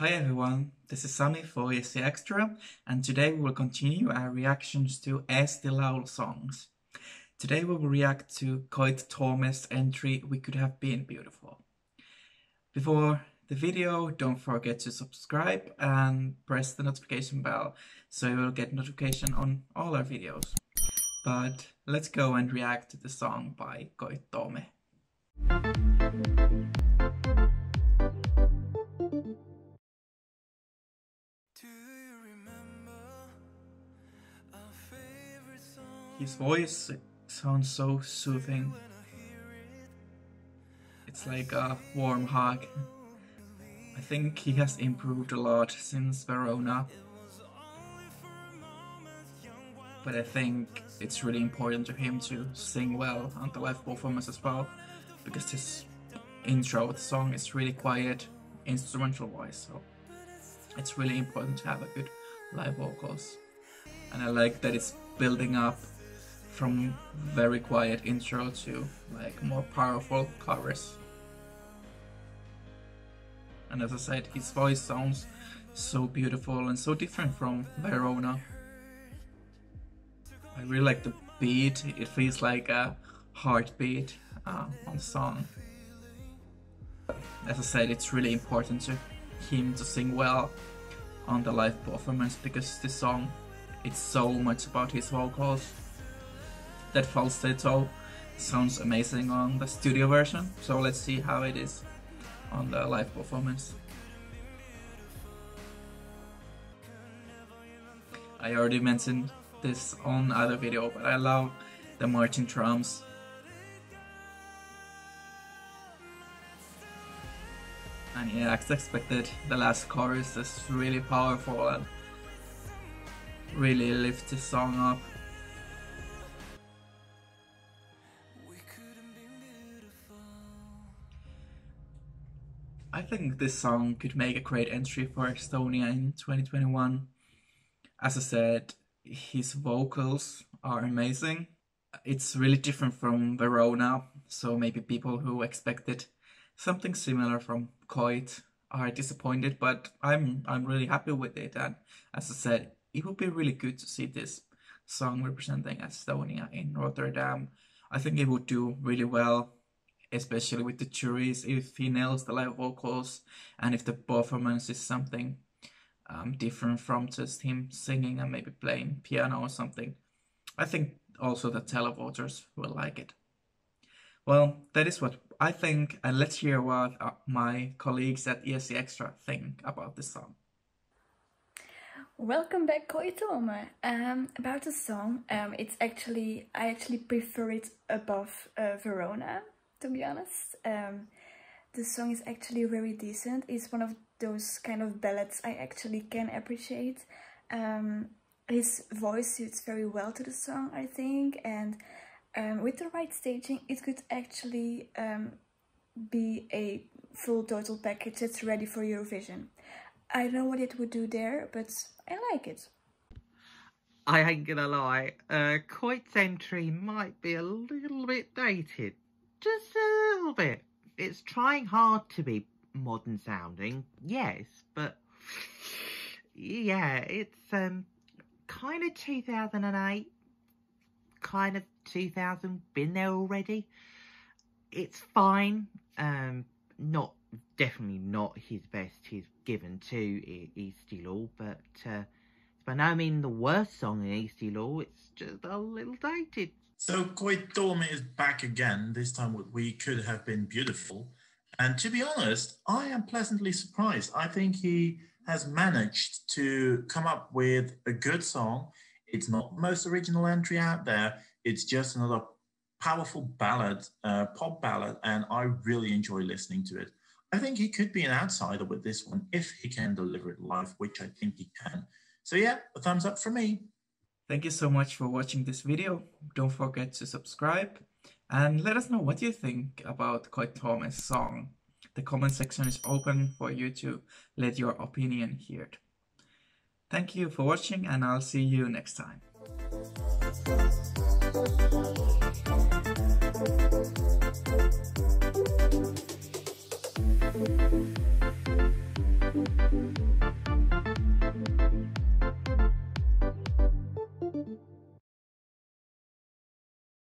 Hi everyone, this is Sami for ESC Extra and today we will continue our reactions to Eesti Laul songs. Today we will react to Koit Toome's entry We Could Have Been Beautiful. Before the video, don't forget to subscribe and press the notification bell so you will get notification on all our videos. But let's go and react to the song by Koit Toome. His voice sounds so soothing. It's like a warm hug. I think he has improved a lot since Verona. But I think it's really important to him to sing well on the live performance as well because his intro of the song is really quiet instrumental wise so it's really important to have a good live vocals and I like that it's building up from very quiet intro to like more powerful chorus. And as I said, his voice sounds so beautiful and so different from Verona. I really like the beat, it feels like a heartbeat uh, on the song. As I said, it's really important to him to sing well on the live performance because this song it's so much about his vocals that falsetto sounds amazing on the studio version. So let's see how it is on the live performance. I already mentioned this on other video, but I love the marching drums. And yeah, as expected, the last chorus is really powerful and really lifts the song up. I think this song could make a great entry for Estonia in 2021. As I said, his vocals are amazing. It's really different from Verona, so maybe people who expected something similar from Koit are disappointed, but I'm I'm really happy with it. And as I said, it would be really good to see this song representing Estonia in Rotterdam. I think it would do really well especially with the juries, if he nails the live vocals and if the performance is something um, different from just him singing and maybe playing piano or something. I think also the televoters will like it. Well, that is what I think, and let's hear what uh, my colleagues at ESC Extra think about this song. Welcome back, Koit Toome. Um, about the song, um, it's actually I actually prefer it above uh, Verona to be honest. Um, the song is actually very decent. It's one of those kind of ballads I actually can appreciate. Um, his voice suits very well to the song, I think, and um, with the right staging, it could actually um, be a full total package that's ready for Eurovision. I don't know what it would do there, but I like it. I ain't gonna lie, uh, Koit's entry might be a little bit dated just a little bit. It's trying hard to be modern sounding, yes, but yeah, it's um kind of 2008, kind of 2000, been there already. It's fine, um, not definitely not his best he's given to Eesti Laul, but uh, it's by no means the worst song in Eesti Laul. It's just a little dated. So Koit Toome is back again, this time We Could Have Been Beautiful. And to be honest, I am pleasantly surprised. I think he has managed to come up with a good song. It's not the most original entry out there. It's just another powerful ballad, uh, pop ballad, and I really enjoy listening to it. I think he could be an outsider with this one if he can deliver it live, which I think he can. So yeah, a thumbs up for me. Thank you so much for watching this video. Don't forget to subscribe and let us know what you think about Koit Toome's song. The comment section is open for you to let your opinion heard. Thank you for watching and I'll see you next time.